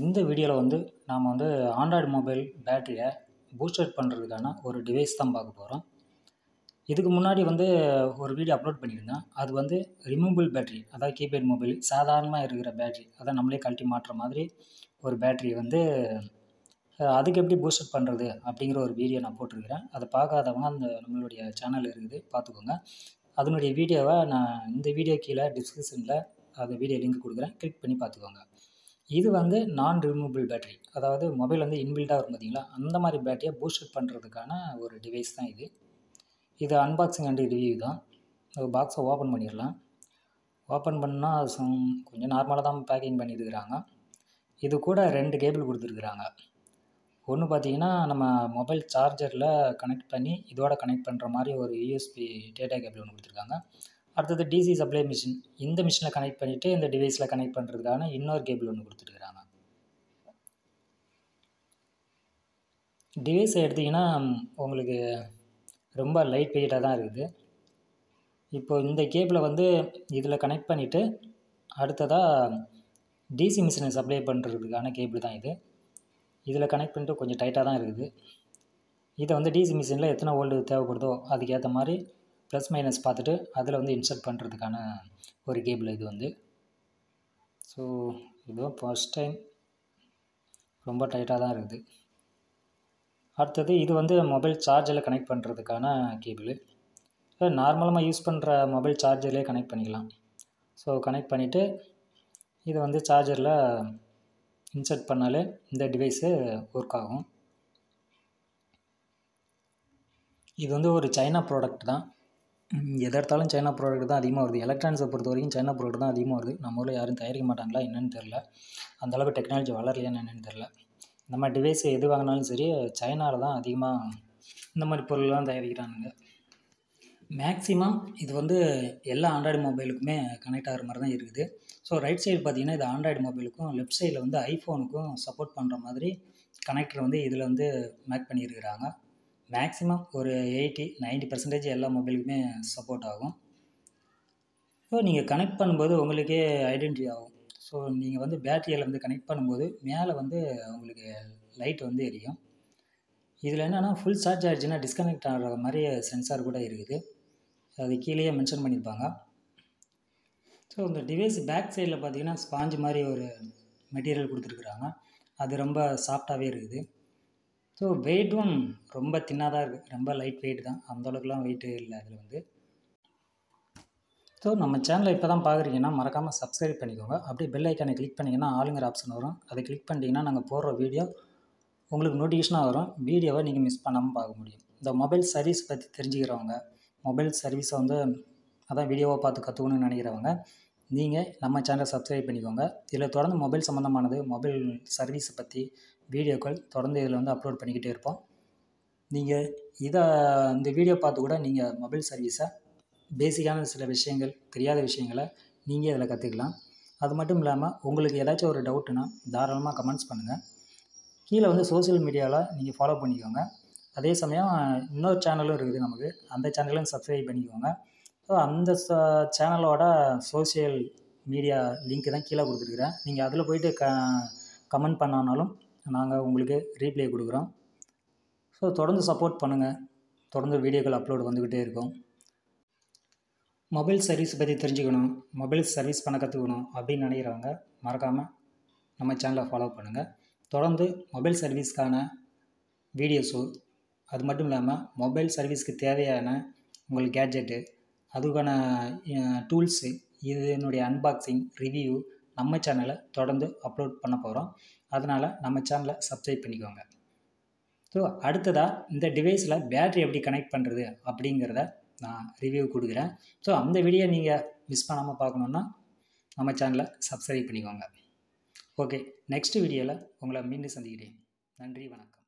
இந்த வீடியோவில் வந்து நாம் வந்து ஆண்ட்ராய்டு மொபைல் பேட்டரியை பூஸ்டர் பண்ணுறதுக்கான ஒரு டிவைஸ் தான் பார்க்க போகிறோம் இதுக்கு முன்னாடி வந்து ஒரு வீடியோ அப்லோட் பண்ணியிருந்தேன். அது வந்து ரிமூவபிள் பேட்டரி அதாவது கீபேட் மொபைல் சாதாரணமாக இருக்கிற பேட்டரி அதை நம்மளே கழட்டி மாட்டுற மாதிரி ஒரு பேட்டரி வந்து அதுக்கு எப்படி பூஸ்டர் பண்ணுறது அப்படிங்கிற ஒரு வீடியோ நான் போட்டிருக்கிறேன். அதை பார்க்காதவங்க அந்த நம்மளுடைய சேனல் இருக்குது பார்த்துக்கோங்க. அதனுடைய வீடியோவை நான் இந்த வீடியோ கீழே டிஸ்கிரிப்ஷனில் அந்த வீடியோ லிங்க் கொடுக்குறேன். கிளிக் பண்ணி பார்த்துக்கோங்க. இது வந்து நான் ரிமூவபிள் பேட்டரி அதாவது மொபைல் வந்து இன்பில்டாக இருக்கும் பார்த்தீங்களா அந்த மாதிரி பேட்டரியை பூஸ்டர் பண்ணுறதுக்கான ஒரு டிவைஸ் தான் இது. இது அன்பாக்சிங் அண்ட் ரிவ்யூ தான். ஒரு பாக்ஸை ஓப்பன் பண்ணிடலாம். ஓப்பன் பண்ணால் கொஞ்சம் நார்மலாக தான் பேக்கிங் பண்ணியிருக்கிறாங்க இது கூட ரெண்டு கேபிள் கொடுத்துருக்குறாங்க. ஒன்று பார்த்தீங்கன்னா நம்ம மொபைல் சார்ஜரில் கனெக்ட் பண்ணி இதோட கனெக்ட் பண்ணுற மாதிரி ஒரு யூஎஸ்பி டேட்டா கேபிள் ஒன்று கொடுத்துருக்காங்க. அடுத்தது டிசி சப்ளை மிஷின் இந்த மிஷினில் கனெக்ட் பண்ணிவிட்டு இந்த டிவைஸில் கனெக்ட் பண்ணுறதுக்கான இன்னொரு கேபிள் ஒன்று கொடுத்துருக்குறாங்க. டிவைஸை எடுத்திங்கன்னா உங்களுக்கு ரொம்ப லைட் வெயிட்டாக தான் இருக்குது. இப்போ இந்த கேபிளை வந்து இதில் கனெக்ட் பண்ணிவிட்டு அடுத்ததாக டிசி மிஷினை சப்ளை பண்ணுறதுக்கான கேபிள் தான் இது. இதில் கனெக்ட் பண்ணிட்டு கொஞ்சம் டைட்டாக தான் இருக்குது. இதை வந்து டிசி மிஷினில் எத்தனை ஓல்டு தேவைப்படுதோ அதுக்கேற்ற மாதிரி ப்ளஸ் மைனஸ் பார்த்துட்டு அதில் வந்து இன்சர்ட் பண்ணுறதுக்கான ஒரு கேபிள் இது வந்து. ஸோ இதுவும் ஃபஸ்ட் டைம் ரொம்ப டைட்டாக தான் இருக்குது. அடுத்தது இது வந்து மொபைல் சார்ஜரில் கனெக்ட் பண்ணுறதுக்கான கேபிள் நார்மலாக யூஸ் பண்ணுற மொபைல் சார்ஜர்லேயே கனெக்ட் பண்ணிக்கலாம். ஸோ கனெக்ட் பண்ணிவிட்டு இதை வந்து சார்ஜரில் இன்சர்ட் பண்ணாலே இந்த டிவைஸு ஒர்க் ஆகும். இது வந்து ஒரு சைனா ப்ராடக்ட் தான். எதை எடுத்தாலும் சைனா ப்ராடக்ட் தான் அதிகமாக வருது. எலக்ட்ரானிக்ஸை பொறுத்த வரைக்கும் சைனா ப்ராடக்ட் தான் அதிகமாக வருது. நம்ம ஊரில் யாரும் தயாரிக்க மாட்டாங்களா என்னன்னு தெரில அந்தளவுக்கு டெக்னாலஜி வளரலையான்னு என்னென்னு தெரில இந்த மாதிரி டிவைஸ் எது வாங்கினாலும் சரி சைனாவில் தான் அதிகமாக இந்த மாதிரி பொருள்லாம் தயாரிக்கிறானுங்க. மேக்ஸிமம் இது வந்து எல்லா ஆண்ட்ராய்டு மொபைலுக்குமே கனெக்ட் ஆகிற மாதிரி தான் இருக்குது. ஸோ ரைட் சைடு பார்த்தீங்கன்னா இது ஆண்ட்ராய்டு மொபைலுக்கும் லெஃப்ட் சைடில் வந்து ஐஃபோனுக்கும் சப்போர்ட் பண்ணுற மாதிரி கனெக்டர் வந்து இதில் வந்து மேக் பண்ணியிருக்கிறாங்க. மேக்ஸிமம் ஒரு எயிட்டி 90% பர்சன்டேஜ் எல்லா மொபைலுக்குமே சப்போர்ட் ஆகும். ஸோ நீங்கள் கனெக்ட் பண்ணும்போது உங்களுக்கே ஐடென்டிட்டி ஆகும். ஸோ நீங்கள் வந்து பேட்டரியில் வந்து கனெக்ட் பண்ணும்போது மேலே வந்து உங்களுக்கு லைட் வந்து எரியும். இதில் என்னென்னா ஃபுல் சார்ஜ் ஆகிடுச்சுன்னா டிஸ்கனெக்ட் ஆகிற மாதிரி சென்சார் கூட இருக்குது. அது கீழேயே மென்ஷன் பண்ணியிருப்பாங்க. ஸோ இந்த டிவைஸ் பேக் சைடில் பார்த்தீங்கன்னா ஸ்பாஞ்சு மாதிரி ஒரு மெட்டீரியல் கொடுத்துருக்குறாங்க. அது ரொம்ப சாஃப்டாகவே இருக்குது. ஸோ வெயிட்டும் ரொம்ப தின்னாக தான் இருக்குது ரொம்ப லைட் வெயிட் தான். அந்த அளவுக்குலாம் வெயிட்டு இல்லை அதில் வந்து. ஸோ நம்ம சேனலை இப்போ தான் பார்க்குறீங்கன்னா மறக்காமல் சப்ஸ்கிரைப் பண்ணிக்கோங்க. அப்படியே பெல் ஐக்கானை கிளிக் பண்ணிங்கன்னா ஆளுங்கிற ஆப்ஷன் வரும். அதை கிளிக் பண்ணிட்டீங்கன்னா நாங்கள் போடுற வீடியோ உங்களுக்கு நோட்டிஃபிகேஷனாக வரும். வீடியோவை நீங்கள் மிஸ் பண்ணாமல் பார்க்க முடியும். இந்த மொபைல் சர்வீஸ் பற்றி தெரிஞ்சுக்கிறவங்க மொபைல் சர்வீஸை வந்து அதான் வீடியோவை பார்த்து கற்றுக்கணும்னு நினைக்கிறவங்க நீங்கள் நம்ம சேனலை சப்ஸ்கிரைப் பண்ணிக்கோங்க. இதில் தொடர்ந்து மொபைல் சம்மந்தமானது மொபைல் சர்வீஸை பற்றி வீடியோக்கள் தொடர்ந்து இதில் வந்து அப்லோட் பண்ணிக்கிட்டே இருப்போம். நீங்கள் இதை இந்த வீடியோ பார்த்து கூட நீங்கள் மொபைல் சர்வீஸை பேசிக்கான சில விஷயங்கள் தெரியாத விஷயங்களை நீங்கள் இதில் கற்றுக்கலாம் அது மட்டும் இல்லாமல் உங்களுக்கு ஏதாச்சும் ஒரு டவுட்டுனா தாராளமாக கமெண்ட்ஸ் பண்ணுங்கள் கீழே வந்து சோஷியல் மீடியாவில் நீங்கள் ஃபாலோ பண்ணிக்கோங்க. அதே சமயம் இன்னொரு சேனலும் இருக்குது நமக்கு. அந்த சேனலையும் சப்ஸ்கிரைப் பண்ணிக்கோங்க. ஸோ அந்த சேனலோட சோஷியல் மீடியா லிங்க்கு தான் கீழே கொடுத்துருக்குறேன். நீங்கள் அதில் போயிட்டு க கமெண்ட் பண்ணானாலும் நாங்கள் உங்களுக்கு ரீப்ளை கொடுக்குறோம். ஸோ தொடர்ந்து சப்போர்ட் பண்ணுங்கள் தொடர்ந்து வீடியோக்கள் அப்லோடு வந்துக்கிட்டே இருக்கும். மொபைல் சர்வீஸ் பற்றி தெரிஞ்சுக்கணும். மொபைல் சர்வீஸ் பண்ண கற்றுக்கணும் அப்படின்னு நினைக்கிறவங்க மறக்காமல் நம்ம சேனலை ஃபாலோ பண்ணுங்கள் தொடர்ந்து மொபைல் சர்வீஸ்க்கான வீடியோஸோ அது மட்டும் இல்லாமல் மொபைல் சர்வீஸ்க்கு தேவையான உங்களுக்கு கேட்ஜெட்டு அதுக்கான டூல்ஸு இது என்னுடைய அன்பாக்சிங் ரிவ்யூ நம்ம சேனலை தொடர்ந்து அப்லோட் பண்ண போகிறோம் அதனால் நம்ம சேனலை சப்ஸ்கிரைப் பண்ணிக்கோங்க. ஸோ அடுத்ததாக இந்த டிவைஸில் பேட்ரி எப்படி கனெக்ட் பண்ணுறது அப்படிங்கிறத நான் ரிவ்யூ கொடுக்குறேன். ஸோ அந்த வீடியோ நீங்கள் மிஸ் பண்ணாமல் பார்க்கணுன்னா நம்ம சேனலை சப்ஸ்கிரைப் பண்ணிக்கோங்க. ஓகே நெக்ஸ்ட் வீடியோவில் உங்களை மீண்டும் சந்திக்கிறேன். நன்றி வணக்கம்.